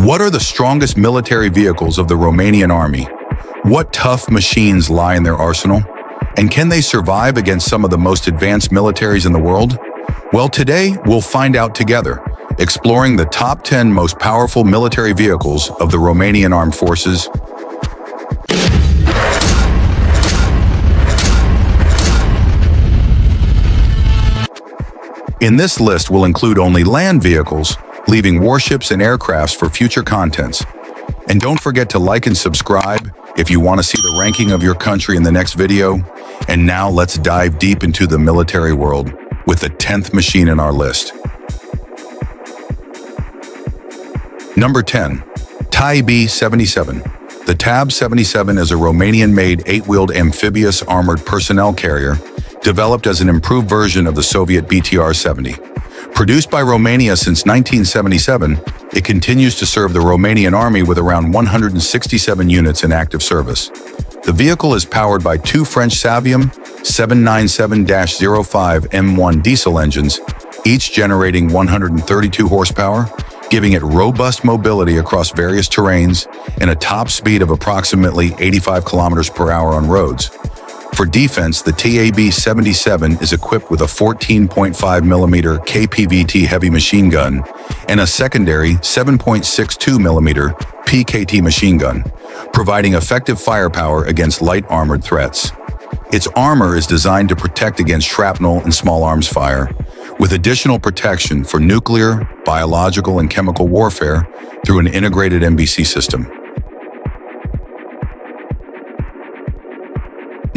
What are the strongest military vehicles of the Romanian army? What tough machines lie in their arsenal? And can they survive against some of the most advanced militaries in the world? Well, today we'll find out together, exploring the top 10 most powerful military vehicles of the Romanian armed forces. In this list we'll include only land vehicles, leaving warships and aircrafts for future contents. And don't forget to like and subscribe if you want to see the ranking of your country in the next video. And now let's dive deep into the military world with the 10th machine in our list. Number 10. TAB 77. The TAB 77 is a Romanian-made eight-wheeled amphibious armored personnel carrier developed as an improved version of the Soviet BTR-70. Produced by Romania since 1977, it continues to serve the Romanian Army with around 167 units in active service. The vehicle is powered by two French Saviem 797-05 M1 diesel engines, each generating 132 horsepower, giving it robust mobility across various terrains and a top speed of approximately 85 kilometers per hour on roads. For defense, the TAB-77 is equipped with a 14.5mm KPVT heavy machine gun and a secondary 7.62mm PKT machine gun, providing effective firepower against light armored threats. Its armor is designed to protect against shrapnel and small arms fire, with additional protection for nuclear, biological, and chemical warfare through an integrated NBC system.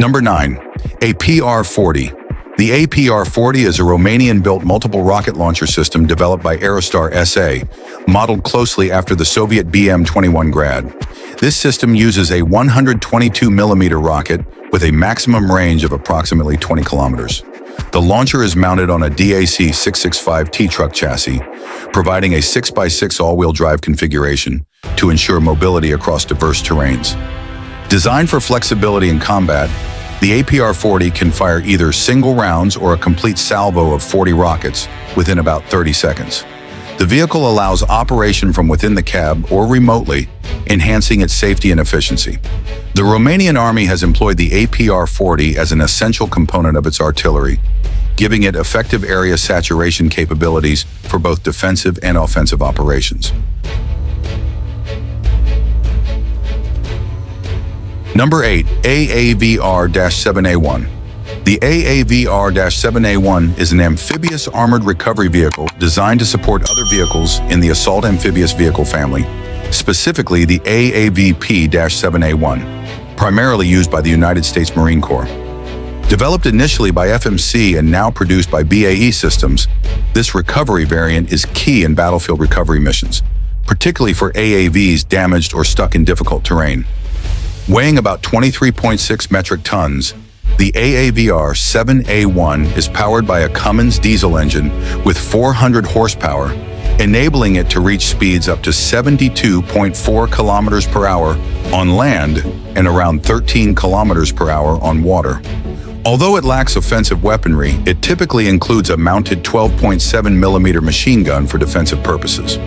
Number 9. APR-40. The APR-40 is a Romanian-built multiple rocket launcher system developed by Aerostar SA, modeled closely after the Soviet BM-21 Grad. This system uses a 122mm rocket with a maximum range of approximately 20 kilometers. The launcher is mounted on a DAC 665T truck chassis, providing a 6x6 all-wheel drive configuration to ensure mobility across diverse terrains. Designed for flexibility in combat, the APR-40 can fire either single rounds or a complete salvo of 40 rockets within about 30 seconds. The vehicle allows operation from within the cab or remotely, enhancing its safety and efficiency. The Romanian Army has employed the APR-40 as an essential component of its artillery, giving it effective area saturation capabilities for both defensive and offensive operations. Number 8. AAVR-7A1 The AAVR-7A1 is an amphibious armored recovery vehicle designed to support other vehicles in the assault amphibious vehicle family, specifically the AAVP-7A1, primarily used by the United States Marine Corps. Developed initially by FMC and now produced by BAE Systems, this recovery variant is key in battlefield recovery missions, particularly for AAVs damaged or stuck in difficult terrain. Weighing about 23.6 metric tons, the AAVR-7A1 is powered by a Cummins diesel engine with 400 horsepower, enabling it to reach speeds up to 72.4 kilometers per hour on land and around 13 kilometers per hour on water. Although it lacks offensive weaponry, it typically includes a mounted 12.7 millimeter machine gun for defensive purposes.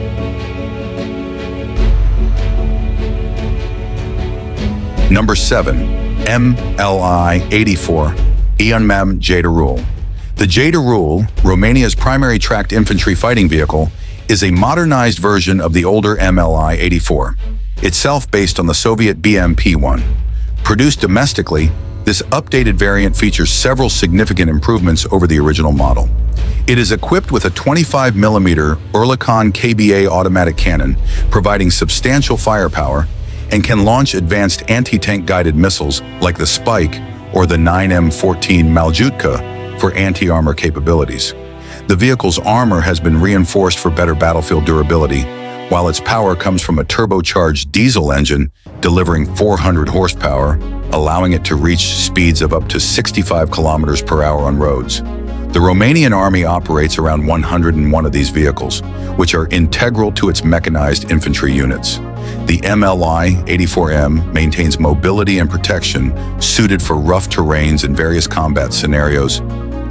Number 7. MLI-84 Ion Jderul The Jderul Romania's primary tracked infantry fighting vehicle, is a modernized version of the older MLI-84, itself based on the Soviet BMP-1. Produced domestically, this updated variant features several significant improvements over the original model. It is equipped with a 25mm Oerlikon KBA automatic cannon, providing substantial firepower and can launch advanced anti-tank guided missiles like the Spike or the 9M14 Maljutka for anti-armor capabilities. The vehicle's armor has been reinforced for better battlefield durability, while its power comes from a turbocharged diesel engine delivering 400 horsepower, allowing it to reach speeds of up to 65 kilometers per hour on roads. The Romanian army operates around 101 of these vehicles, which are integral to its mechanized infantry units. The MLI-84M maintains mobility and protection suited for rough terrains and various combat scenarios,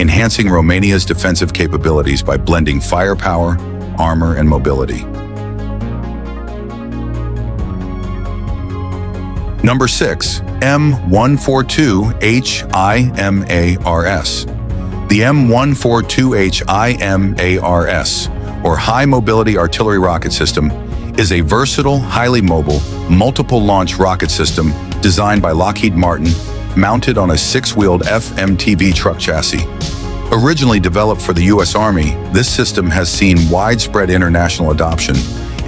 enhancing Romania's defensive capabilities by blending firepower, armor, and mobility. Number 6. M142HIMARS. The M142HIMARS, or High Mobility Artillery Rocket System, is a versatile, highly mobile, multiple launch rocket system designed by Lockheed Martin, mounted on a six-wheeled FMTV truck chassis. Originally developed for the U.S. Army, this system has seen widespread international adoption,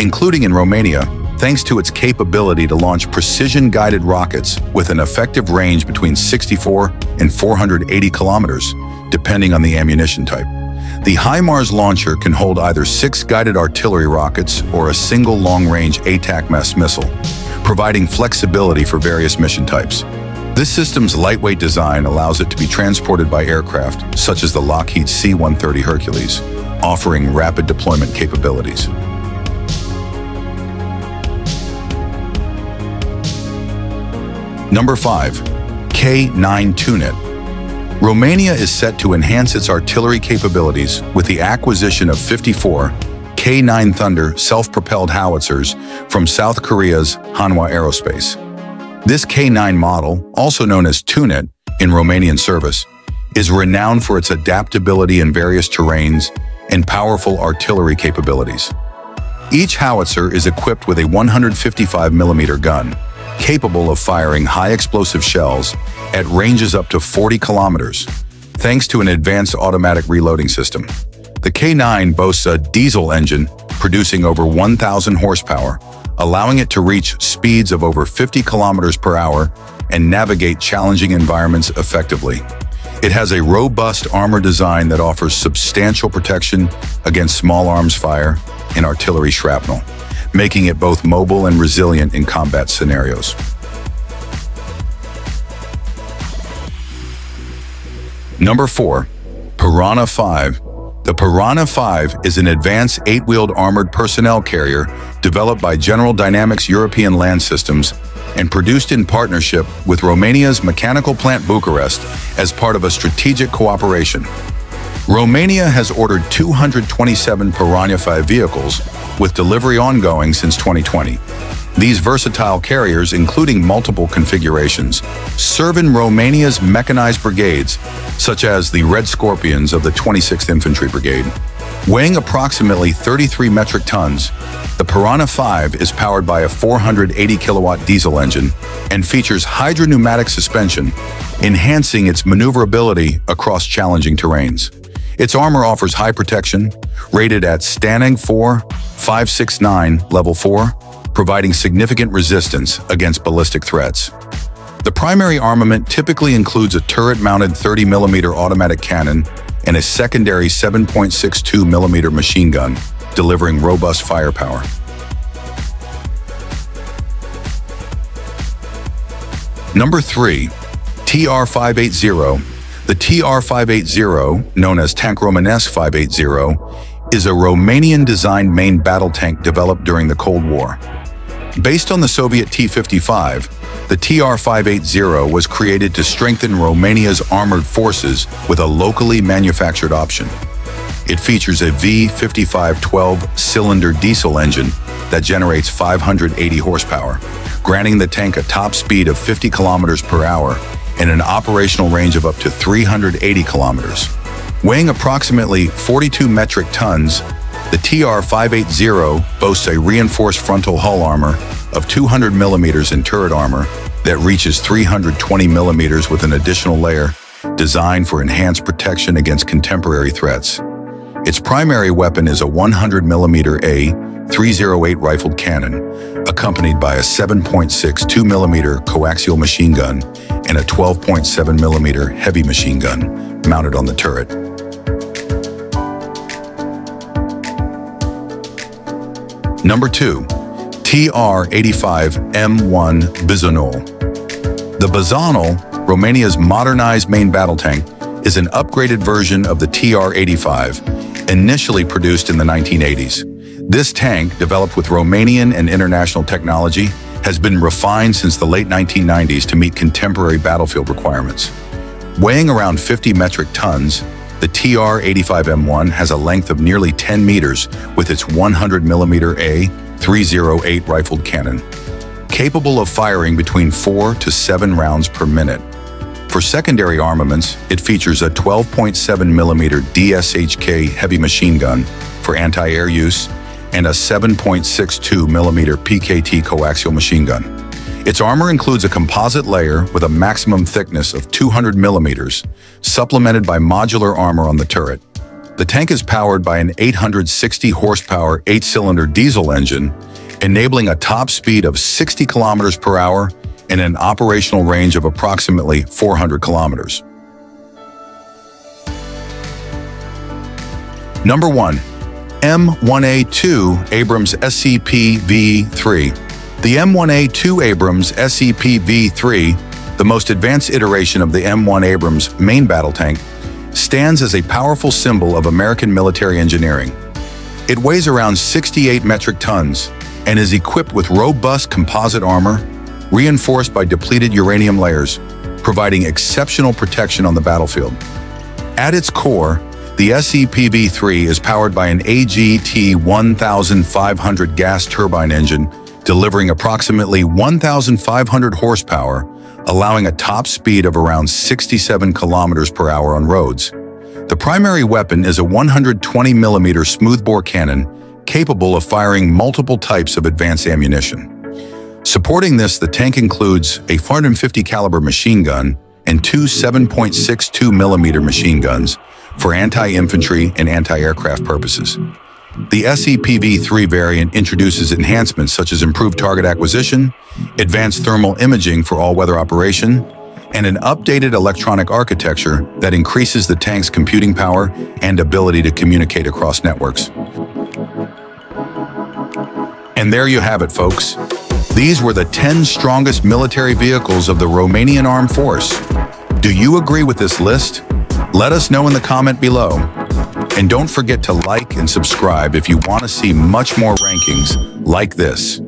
including in Romania, thanks to its capability to launch precision-guided rockets with an effective range between 64 and 480 kilometers, depending on the ammunition type. The HIMARS launcher can hold either six guided artillery rockets or a single long-range ATACMS missile, providing flexibility for various mission types. This system's lightweight design allows it to be transported by aircraft, such as the Lockheed C-130 Hercules, offering rapid deployment capabilities. Number 5. K-9 Tunet Romania is set to enhance its artillery capabilities with the acquisition of 54 K-9 Thunder self-propelled howitzers from South Korea's Hanwha Aerospace. This K-9 model, also known as Tunet in Romanian service, is renowned for its adaptability in various terrains and powerful artillery capabilities. Each howitzer is equipped with a 155mm gun, capable of firing high explosive shells at ranges up to 40 kilometers, thanks to an advanced automatic reloading system. The K9 boasts a diesel engine producing over 1,000 horsepower, allowing it to reach speeds of over 50 kilometers per hour and navigate challenging environments effectively. It has a robust armor design that offers substantial protection against small arms fire and artillery shrapnel making it both mobile and resilient in combat scenarios. Number 4. Piranha 5 The Piranha 5 is an advanced eight-wheeled armored personnel carrier developed by General Dynamics European Land Systems and produced in partnership with Romania's Mechanical Plant Bucharest as part of a strategic cooperation. Romania has ordered 227 Piranha 5 vehicles, with delivery ongoing since 2020. These versatile carriers, including multiple configurations, serve in Romania's mechanized brigades, such as the Red Scorpions of the 26th Infantry Brigade. Weighing approximately 33 metric tons, the Piranha 5 is powered by a 480 kilowatt diesel engine and features hydropneumatic suspension, enhancing its maneuverability across challenging terrains. Its armor offers high protection, rated at STANAG 4 569 Level 4, providing significant resistance against ballistic threats. The primary armament typically includes a turret-mounted 30mm automatic cannon and a secondary 7.62mm machine gun, delivering robust firepower. Number 3. TR-580 the TR-580, known as Tank Romanesque 580, is a Romanian-designed main battle tank developed during the Cold War. Based on the Soviet T-55, the TR-580 was created to strengthen Romania's armored forces with a locally manufactured option. It features a V5512 cylinder diesel engine that generates 580 horsepower, granting the tank a top speed of 50 kilometers per hour and an operational range of up to 380 kilometers. Weighing approximately 42 metric tons, the TR-580 boasts a reinforced frontal hull armor of 200 millimeters in turret armor that reaches 320 millimeters with an additional layer designed for enhanced protection against contemporary threats. Its primary weapon is a 100 millimeter A308 rifled cannon, accompanied by a 7.6 2mm coaxial machine gun and a 12.7mm heavy machine gun mounted on the turret. Number 2. TR-85M1 Bizonul. The Bizonul, Romania's modernized main battle tank, is an upgraded version of the TR-85, initially produced in the 1980s. This tank, developed with Romanian and international technology, has been refined since the late 1990s to meet contemporary battlefield requirements. Weighing around 50 metric tons, the TR-85M1 has a length of nearly 10 meters with its 100mm A308 rifled cannon, capable of firing between four to seven rounds per minute. For secondary armaments, it features a 12.7mm DSHK heavy machine gun for anti-air use and a 7.62mm PKT coaxial machine gun. Its armor includes a composite layer with a maximum thickness of 200 millimeters, supplemented by modular armor on the turret. The tank is powered by an 860 horsepower eight-cylinder diesel engine, enabling a top speed of 60 kilometers per hour and an operational range of approximately 400 kilometers. Number 1. M1A2 Abrams SEPv3 the M1A2 Abrams SEPv3, the most advanced iteration of the M1 Abrams main battle tank, stands as a powerful symbol of American military engineering. It weighs around 68 metric tons and is equipped with robust composite armor, reinforced by depleted uranium layers, providing exceptional protection on the battlefield. At its core, the SEPv3 is powered by an AGT-1500 gas turbine engine delivering approximately 1,500 horsepower, allowing a top speed of around 67 kilometers per hour on roads. The primary weapon is a 120mm smoothbore cannon capable of firing multiple types of advanced ammunition. Supporting this, the tank includes a 450 caliber machine gun and two 7.62mm machine guns for anti-infantry and anti-aircraft purposes. The SEPv3 variant introduces enhancements such as improved target acquisition, advanced thermal imaging for all-weather operation, and an updated electronic architecture that increases the tank's computing power and ability to communicate across networks. And there you have it, folks. These were the 10 strongest military vehicles of the Romanian Armed Force. Do you agree with this list? Let us know in the comment below. And don't forget to like and subscribe if you want to see much more rankings like this.